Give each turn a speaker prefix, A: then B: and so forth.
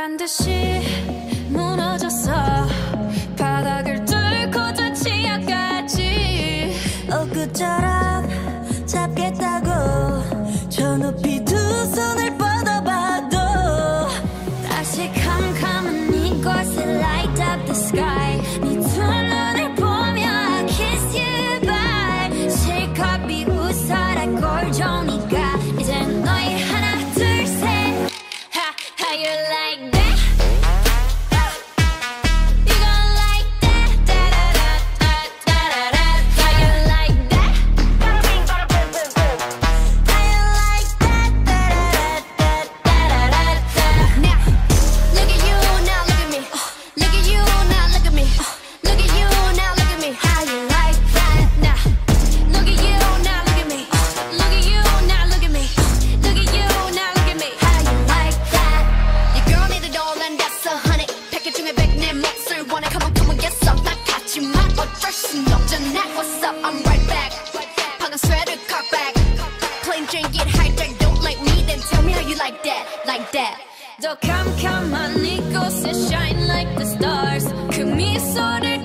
A: 노란 듯이 무너졌어. 바닥을 뚫고 저 지하까지. 어, 엊그처럼 잡겠다고 저 높이 두 손을 뻗어봐도 다시 캄캄한 이곳을 light up the sky. 네두 눈을 보며 I kiss you bye. 실컷 비웃어라 꼴 종이
B: 자기 중에 백내 몫을 원해. Come on come on yes up 나 같지만 어쩔 순 없잖아. What's up? I'm right back. 방금 sweater cock back. Plain drink it high drink don't like me Then tell me how you like that. Like that.
A: 더 캄캄한 이곳에 shine like the stars. 그 미소를